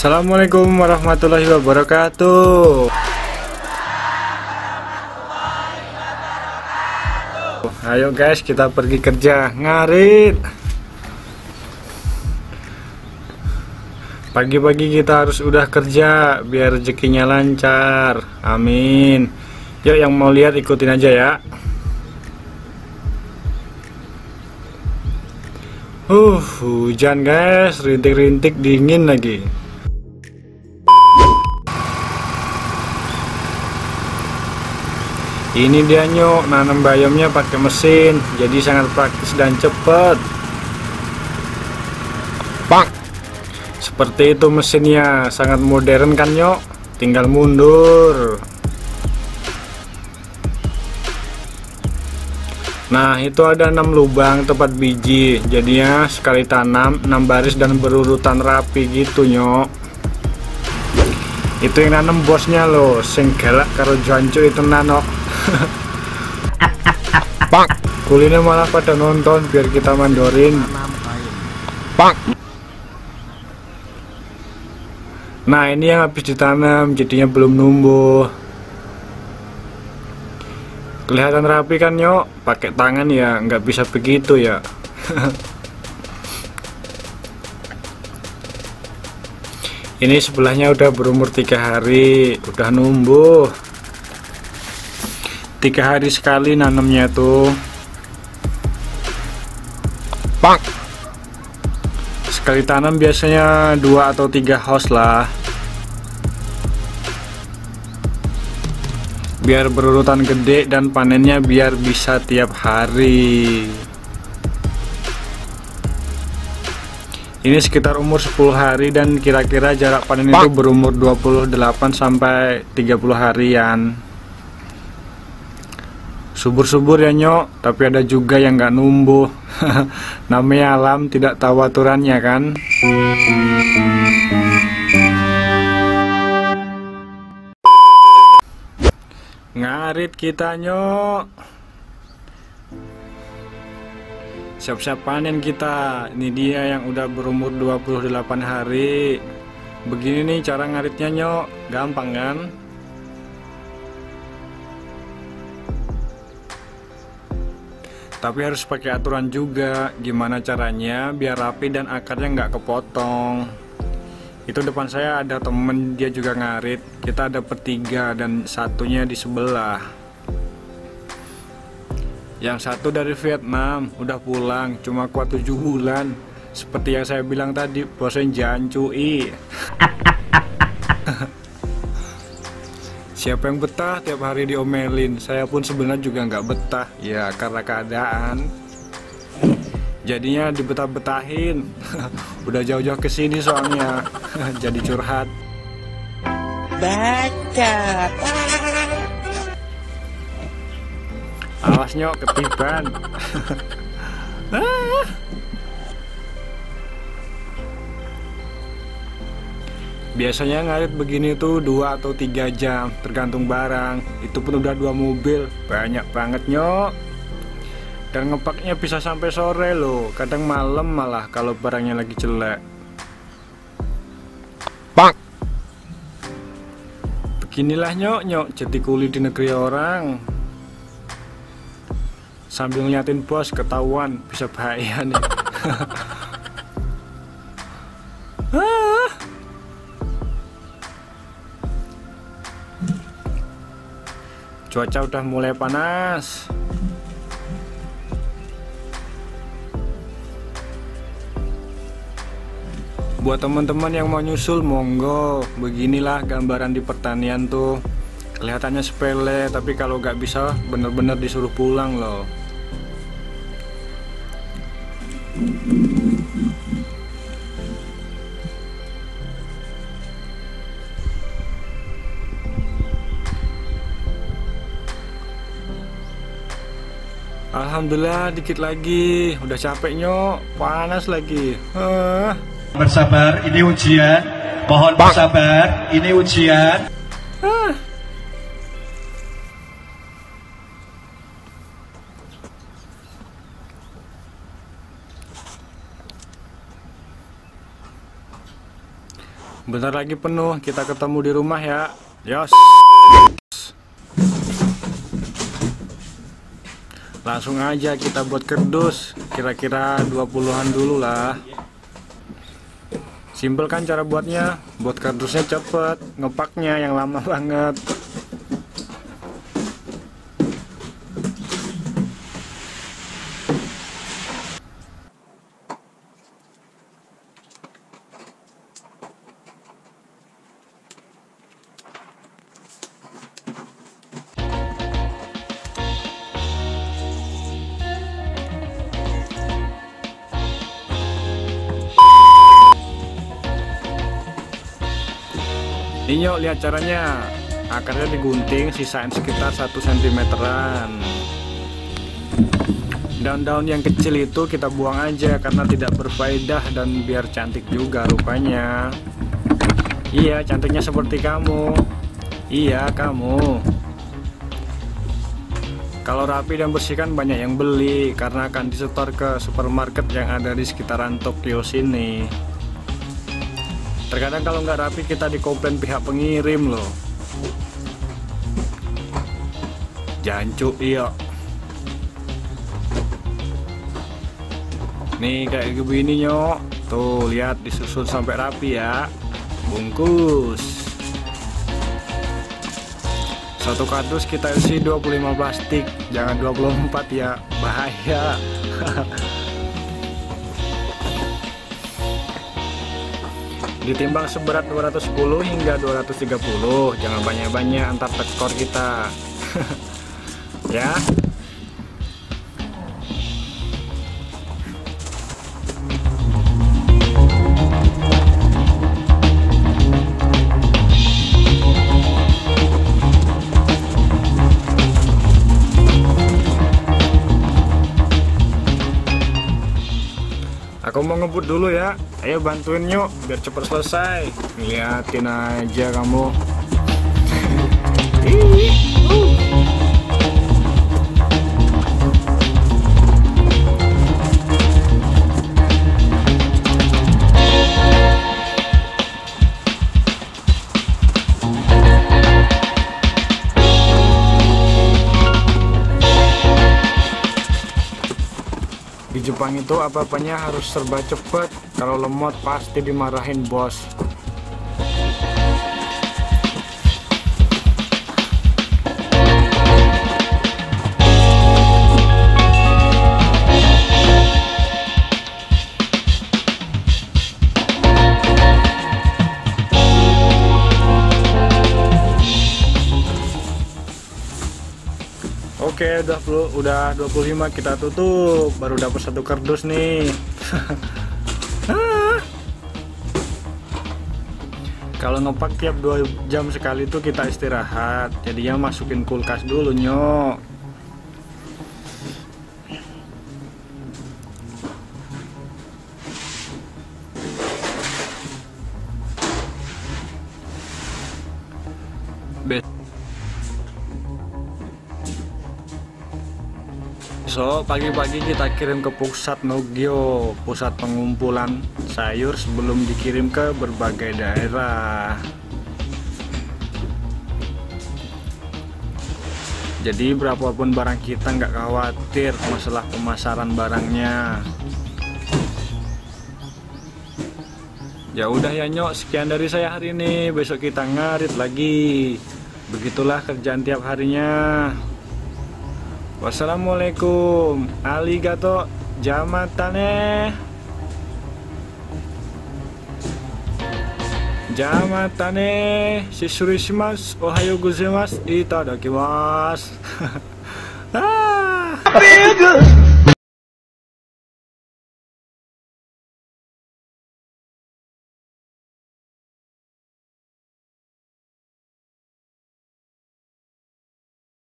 Assalamualaikum warahmatullahi wabarakatuh. Ayo guys kita pergi kerja. Ngarit. Pagi-pagi kita harus udah kerja Biar rezekinya lancar. Amin. Yuk yang mau lihat ikutin aja ya. Uh, hujan guys, rintik-rintik dingin lagi. Ini dia nyok, nanam bayamnya pakai mesin, jadi sangat praktis dan cepat. Pak. Seperti itu mesinnya, sangat modern kan nyok? Tinggal mundur. Nah, itu ada 6 lubang tempat biji. Jadinya sekali tanam 6 baris dan berurutan rapi gitu nyok. Itu yang nanam bosnya loh, sing galak karo jancu itu nanok. Pak. Kuliner malah pada nonton biar kita mandorin. Pak. Nah ini yang habis ditanam jadinya belum numbuh. Kelihatan rapi kan nyok, pakai tangan ya nggak bisa begitu ya. ini sebelahnya udah berumur tiga hari, udah numbuh tiga hari sekali nanamnya tuh. Pak sekali tanam biasanya dua atau tiga host lah. Biar berurutan gede dan panennya biar bisa tiap hari. Ini sekitar umur 10 hari dan kira-kira jarak panen itu berumur 28 sampai 30 harian subur-subur ya nyok. Tapi ada juga yang nggak numbuh. Namanya alam tidak tahu aturannya kan? Ngarit kita nyok. Siap-siap panen kita. Ini dia yang udah berumur 28 hari. Begini nih cara ngaritnya nyok. Gampang kan tapi harus pakai aturan juga gimana caranya biar rapi dan akarnya nggak kepotong. Itu depan saya ada temen dia juga ngarit. Kita ada bertiga dan satunya di sebelah. Yang satu dari Vietnam udah pulang cuma kuat 7 bulan. Seperti yang saya bilang tadi bosen jancui Siapa yang betah tiap hari diomelin? Saya pun sebenarnya juga nggak betah, ya karena keadaan. Jadinya dibetah-betahin. Udah jauh-jauh ke sini soalnya, jadi curhat. Baca. Awas nyok ketiban. ah. Biasanya ngarit begini tuh dua atau tiga jam tergantung barang. Itu pun udah dua mobil. Banyak banget nyok. Dan ngepaknya bisa sampai sore loh. Kadang malam malah kalau barangnya lagi jelek. Pak. Beginilah nyok nyok. Jadi kuli di negeri orang. Sambil ngeliatin bos ketahuan bisa bahaya nih cuaca udah mulai panas. Buat teman-teman yang mau nyusul monggo. Beginilah gambaran di pertanian tuh. Kelihatannya sepele tapi kalau nggak bisa bener-bener disuruh pulang loh Alhamdulillah dikit lagi Udah capek nyok Panas lagi uh. Bersabar ini ujian Mohon bersabar Ini ujian uh. Bentar lagi penuh, kita ketemu di rumah ya. Yos. Langsung aja kita buat kerdus. Kira-kira 20-an dulu lah. Simpel kan cara buatnya? Buat kardusnya cepet, ngepaknya yang lama banget. Ini yuk lihat caranya. Akarnya digunting, sisain sekitar 1 cm-an. Daun-daun yang kecil itu kita buang aja karena tidak berfaedah dan biar cantik juga rupanya. Iya, cantiknya seperti kamu. Iya, kamu. Kalau rapi dan bersih kan banyak yang beli karena akan disetor ke supermarket yang ada di sekitaran Tokyo sini. Terkadang kalau nggak rapi kita dikomplain pihak pengirim loh. Jancuk iya. Nih kayak begini nyok. Tuh lihat disusun sampai rapi ya. Bungkus. Satu kardus kita isi 25 plastik, jangan 24 ya, bahaya. Ditimbang seberat 210 hingga 230, jangan banyak-banyak antar tekor kita. ya. Mau ngebut dulu ya. Ayo bantuin yuk biar cepat selesai. Liatin aja kamu. Itu apa-apanya harus serba cepet. Kalau lemot pasti dimarahin bos. Oke, udah udah 25 kita tutup. Baru dapat satu kardus nih. Ah. Kalau ngepak tiap 2 jam sekali itu kita istirahat. Jadinya masukin kulkas dulu, nyok. So, pagi-pagi kita kirim ke pusat Nogyo, pusat pengumpulan sayur sebelum dikirim ke berbagai daerah. Jadi berapapun barang kita nggak khawatir masalah pemasaran barangnya. Ya udah ya nyok, sekian dari saya hari ini. Besok kita ngarit lagi. Begitulah kerjaan tiap harinya. Wassalamualaikum. Arigato jamatane. Jamatane. Shisuri shimasu. Ohayo gozaimasu. Itadakimasu. ah.